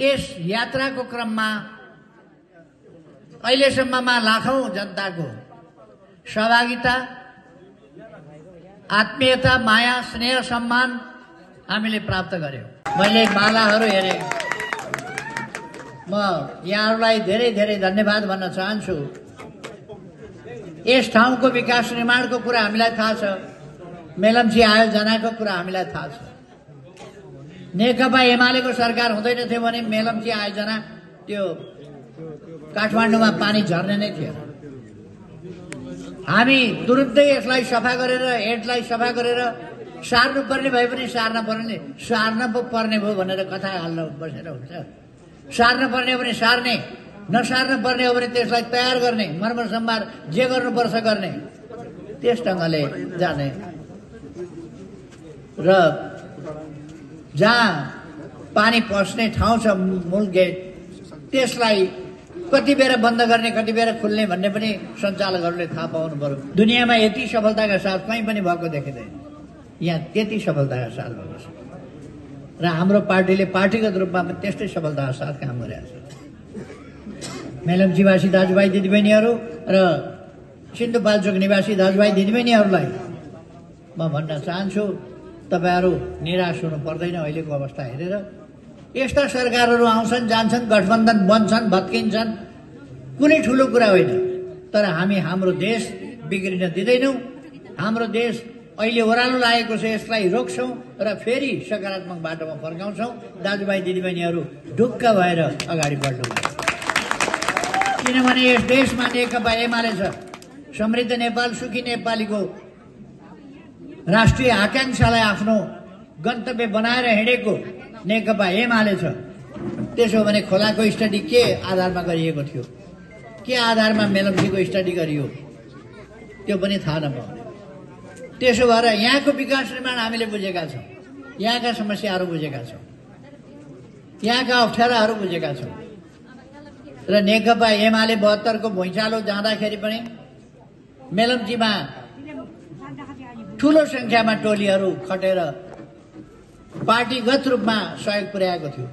यस यात्राको क्रममा अहिलेसम्ममा लाखौं जनताको सहभागिता आत्मीयता माया स्नेह सम्मान हामीले प्राप्त गर्यौँ। मैले मालाहरू हेरेँ। म यहाँहरूलाई धेरै धेरै धन्यवाद भन्न चाहन्छु। यस ठाउँको विकास निर्माणको कुरा हामीलाई थाहा छ। मेलम्ची आयोजनाको कुरा हामीलाई थाहा छ। नेकपा एमालेको सरकार हुँदैन थियो भने मेलम्ची आयोजना त्यो काठमाडौँमा पानी झर्ने नै थियो। हामी तुरुन्तै यसलाई सफा गरेर हेडलाई सफा गरेर सार्नु पर्ने भए पनि सार्न पर्ने सार्न पो पर्ने भयो भनेर कथा हाल्न बसेर हुन्छ। सार्न पर्ने हो भने सार्ने नसार्न पर्ने हो भने त्यसलाई तयार गर्ने मर्मर सम्भार जे गर्नुपर्छ गर्ने। त्यस ढङ्गले जाने। र जहाँ पानी पस्ने ठाउँ छ मूल गेट त्यसलाई कति बेर बन्द गर्ने कति बेर खुल्ने भन्ने पनि सञ्चालकहरूले थाहा पाउनु पर्यो। दुनियाँमा यति सफलताका साथ कहीँ पनि भएको देखिँदैन। यहाँ त्यति सफलताका साथ भएको छ। र हाम्रो पार्टीले पार्टीगत रूपमा पनि त्यस्तै सफलताका साथ काम गरिरहेको छ। मेलम्चीवासी दाजुभाइ दिदीबहिनीहरू र सिन्धुपाल्चोक निवासी दाजुभाइ दिदीबहिनीहरूलाई म भन्न चाहन्छु तपाईँहरू निराश हुनु पर्दैन अहिलेको अवस्था हेरेर। यस्ता सरकारहरू आउँछन् जान्छन् गठबन्धन बन्छन् भत्किन्छन्। कुनै ठुलो कुरा होइन। तर हामी हाम्रो देश बिग्रिन दिँदैनौँ। हाम्रो देश अहिले ओह्रालो लागेको छ यसलाई रोक्छौँ र फेरि सकारात्मक बाटोमा फर्काउँछौँ। दाजुभाइ दिदीबहिनीहरू ढुक्क भएर अगाडि बढ्नु किनभने यस देशमा नेकपा एमाले छ। समृद्ध नेपाल सुखी नेपालीको राष्ट्रिय आकाङ्क्षालाई आफ्नो गन्तव्य बनाएर हिँडेको नेकपा एमाले छ। त्यसो भने खोलाको स्टडी के आधारमा गरिएको थियो? के आधारमा मेलम्चीको स्टडी गरियो? त्यो पनि थाहा नपाउने त्यसो भएर यहाँको विकास निर्माण हामीले बुझेका छौँ। यहाँका समस्याहरू बुझेका छौँ। यहाँका अप्ठ्याराहरू बुझेका छौँ। र नेकपा एमाले बहत्तरको भुइँचालो जाँदाखेरि पनि मेलम्चीमा ठुलो सङ्ख्यामा टोलीहरू खटेर पार्टीगत रूपमा सहयोग पुर्याएको थियो।